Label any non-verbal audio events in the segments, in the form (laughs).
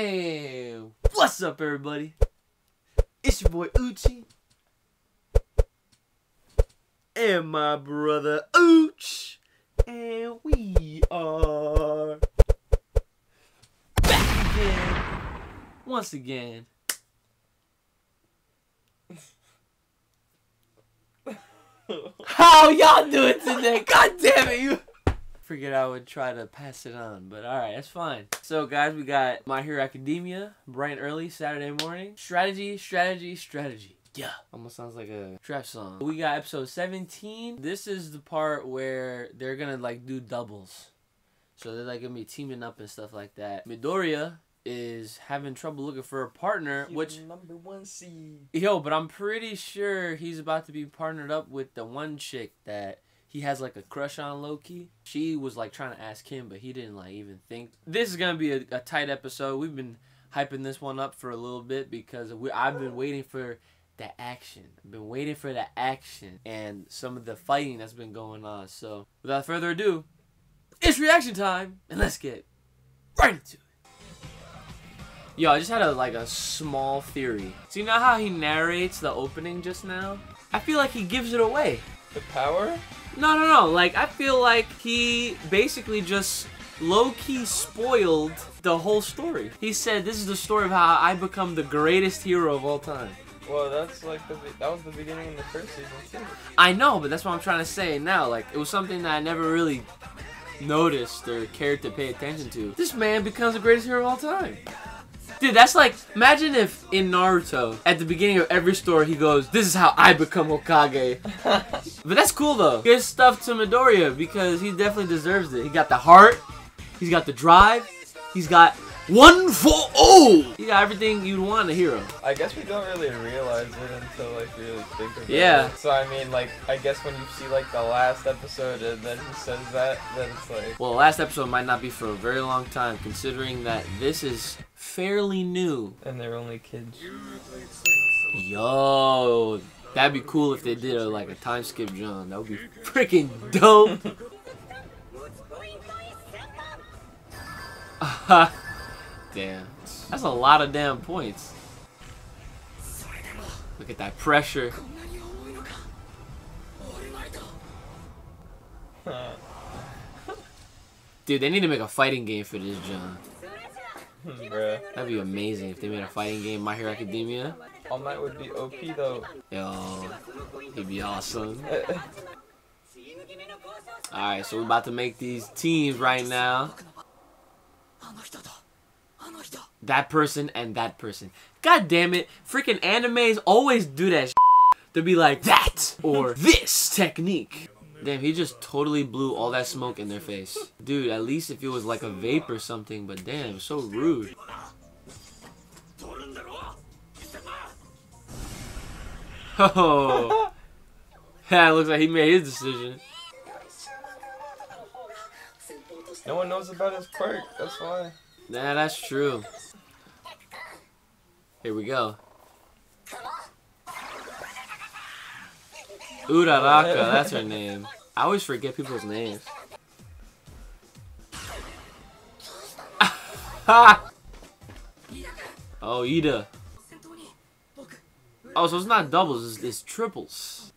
Hey, what's up, everybody? It's your boy Uchi. And my brother Ooch. And we are back again. Once again. (laughs) How y'all doing today? God damn it, you. Figured I would try to pass it on, but alright, that's fine. So, guys, we got My Hero Academia, bright and early, Saturday morning. Strategy, strategy, strategy. Yeah. Almost sounds like a trap song. We got episode 17. This is the part where they're gonna like do doubles. So they're like gonna be teaming up and stuff like that. Midoriya is having trouble looking for a partner, which number one seed. Yo, but I'm pretty sure he's about to be partnered up with the one chick that he has like a crush on Loki. She was like trying to ask him, but he didn't like even think. This is gonna be a, a tight episode. We've been hyping this one up for a little bit because we I've been waiting for the action. I've been waiting for the action and some of the fighting that's been going on. So without further ado, it's reaction time, and let's get right into it. Yo, I just had a like a small theory. So you know how he narrates the opening just now? I feel like he gives it away. The power? No, no, no. Like I feel like he basically just low-key spoiled the whole story. He said this is the story of how I become the greatest hero of all time. Well, that's like the be- that was the beginning in the first season too. I know, but that's what I'm trying to say now. Like it was something that I never really noticed or cared to pay attention to. This man becomes the greatest hero of all time. Dude, that's like imagine if in Naruto at the beginning of every story he goes, "This is how I become Hokage." (laughs) but that's cool though. Good stuff to Midoriya because he definitely deserves it. He got the heart, he's got the drive, he's got one for all. He got everything you'd want in a hero. I guess we don't really realize it until like really think about Yeah. it. Yeah. So I mean, like, I guess when you see like the last episode and then he says that, then it's like, Well, the last episode might not be for a very long time, considering that this is fairly new. and they're only kids. Yo, that'd be cool if they did a like a time skip, John. That would be freaking dope. (laughs) (laughs) (laughs) damn, that's a lot of damn points. Look at that pressure. (laughs) Dude, they need to make a fighting game for this, John. Hmm, bruh. That'd be amazing if they made a fighting game, My Hero Academia. All Might would be OP though. Yo, he'd be awesome. (laughs) Alright, so we're about to make these teams right now. That person and that person. God damn it. Freaking animes always do that They'll be like, that or (laughs) this technique. Damn, he just totally blew all that smoke in their face. Dude, at least if it was like a vape or something, but damn, so rude. (laughs) Oh. (laughs) Yeah, looks like he made his decision. no one knows about his quirk. That's why. Nah, that's true. Here we go. Uraraka, that's her name. I always forget people's names. (laughs) oh, Iida. Oh, so it's not doubles, it's, it's triples.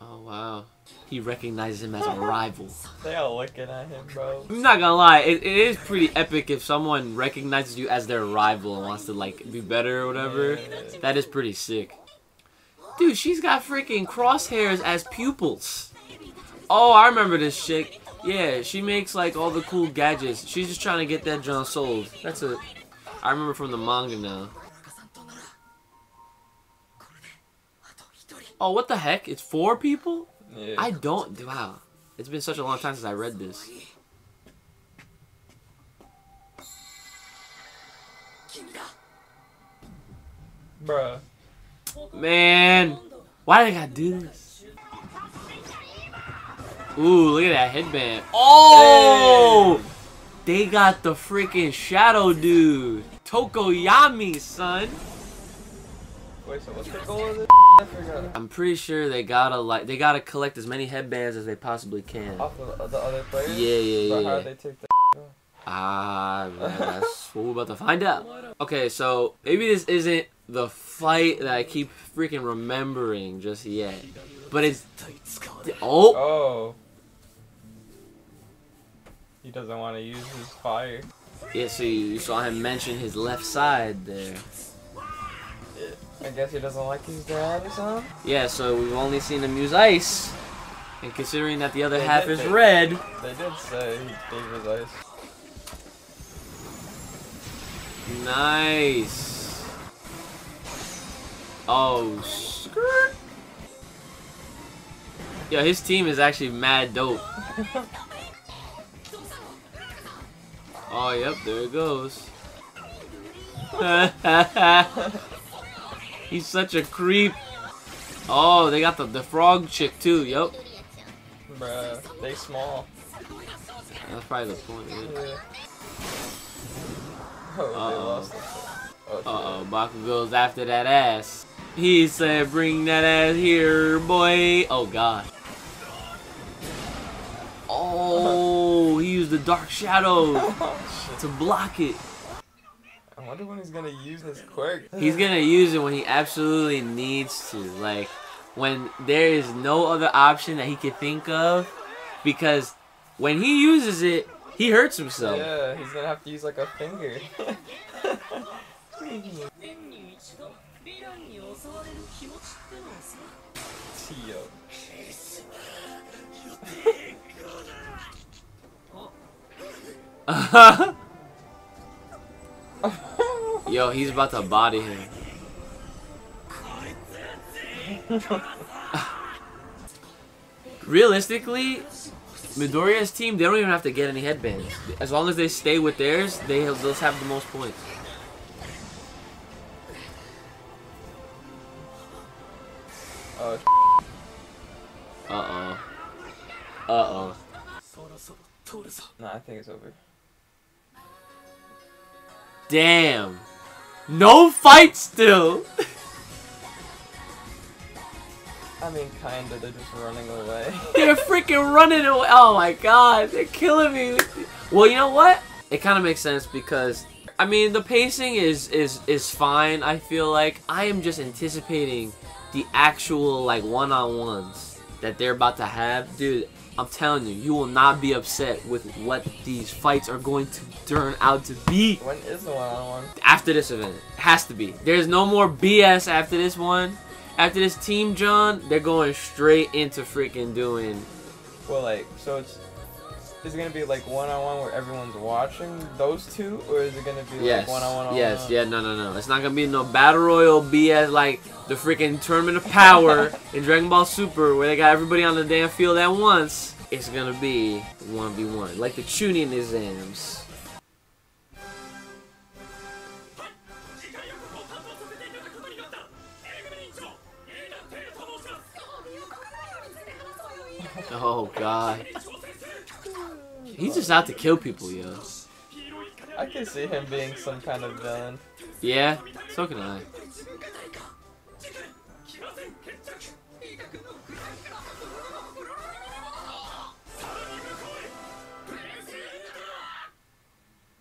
Oh, wow. He recognizes him as a rival. They all looking at him, bro. I'm not gonna lie, it, it is pretty epic if someone recognizes you as their rival and wants to like be better or whatever. That is pretty sick. Dude, she's got freaking crosshairs as pupils. Oh, I remember this chick. Yeah, she makes like all the cool gadgets. She's just trying to get that John sold. That's it. I remember from the manga now. Oh, what the heck? It's four people? Yeah. I don't. Wow. It's been such a long time since I read this. Bruh. Man, why did I gotta do this? Ooh, look at that headband. Oh! They got the freaking shadow dude. Tokoyami, son. Wait, so what's the goal of this? I forgot. I'm pretty sure they gotta like they gotta collect as many headbands as they possibly can. Off of the other players? Yeah, yeah, But yeah. how yeah. they take the (laughs) Ah, man, that's (laughs) what we're about to find out. Okay, so maybe this isn't the fight that I keep freaking remembering just yet, but it's oh Oh. He doesn't want to use his fire. yeah. So you saw him mention his left side there. I guess he doesn't like his dad or something? Yeah, so we've only seen him use ice, and considering that the other They half is say- red, They did say he gave his ice. nice. Oh, skirt. Yo, his team is actually mad dope. (laughs) Oh, yep, there it goes. (laughs) (laughs) He's such a creep. Oh, they got the, the frog chick too, yep. Bruh, they small. That's probably the point, man. Yeah. Oh, they Uh-oh. lost it. Oh. Baku goes after that ass. He said, bring that ass here, boy. Oh, God. (laughs) Oh, he used the Dark Shadow Oh, to block it. I wonder when he's gonna use his quirk. He's gonna use it when he absolutely needs to. Like, when there is no other option that he can think of. Because when he uses it, he hurts himself. Yeah, he's gonna have to use like a finger. (laughs) (laughs) Yo, he's about to body him. Realistically, Midoriya's team, they don't even have to get any headbands. As long as they stay with theirs, they have, they'll have the most points. Uh oh. Uh oh. No, I think it's over. Damn. No fight still. I mean, kinda. They're just running away. (laughs) They're freaking running away. Oh my god, they're killing me. Well, you know what? It kind of makes sense because I mean the pacing is is is fine. I feel like I am just anticipating the actual like one-on-ones that they're about to have, dude. I'm telling you, you will not be upset with what these fights are going to turn out to be when is the one-on-one? after this event. It has to be. There's no more BS after this one. After this team, John, they're going straight into freaking doing Well, like, so it's is it gonna be like one on one where everyone's watching those two, or is it gonna be yes. like one on one? Yes, yeah, no, no, no. It's not gonna be no battle royal BS like the freaking tournament of power (laughs) in Dragon Ball Super where they got everybody on the damn field at once. It's gonna be one v one like the Chunin exams. (laughs) Oh god. He's just out to kill people, yo. I can see him being some kind of villain. Yeah. So can I.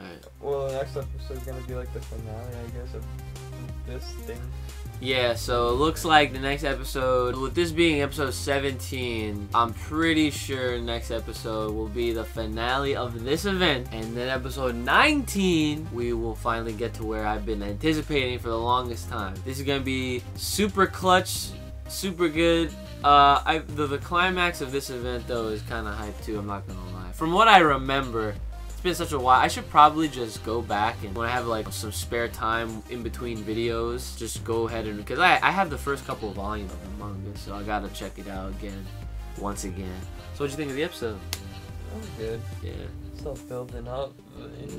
Alright. Well, the next episode is gonna be like the finale, I guess, of this thing. Yeah, so it looks like the next episode, with this being episode 17, I'm pretty sure next episode will be the finale of this event. And then episode 19, we will finally get to where I've been anticipating for the longest time. This is going to be super clutch, super good. Uh, I, the, the climax of this event, though, is kind of hype too, I'm not going to lie. From what I remember, been such a while. I should probably just go back and when I have like some spare time in between videos, just go ahead and because I, I have the first couple of volumes of the manga, so I gotta check it out again, once again. So what'd you think of the episode? That was good. Yeah, Still building up.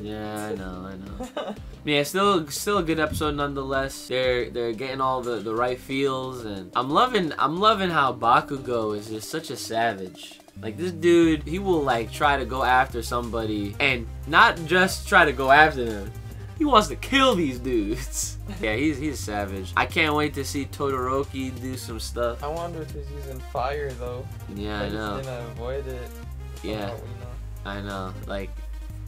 yeah, I know, I know. (laughs) Yeah, still still a good episode nonetheless. They're they're getting all the, the right feels and I'm loving I'm loving how Bakugo is just such a savage. Like this dude, he will like try to go after somebody and not just try to go after them. He wants to kill these dudes. (laughs) yeah, he's he's savage. I can't wait to see Todoroki do some stuff. I wonder if he's using fire though. Yeah, I know. He's gonna avoid it. Yeah, know. I know. Like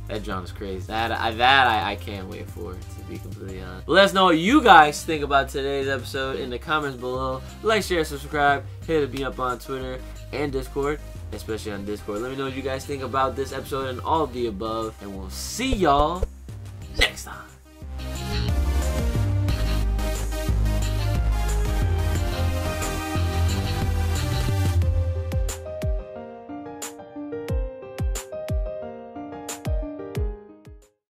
that is crazy. That I that I, I can't wait for to be completely honest. Let us know what you guys think about today's episode in the comments below. Like, share, subscribe. Hit me up on Twitter and Discord, especially on Discord. Let me know what you guys think about this episode and all of the above, and we'll see y'all.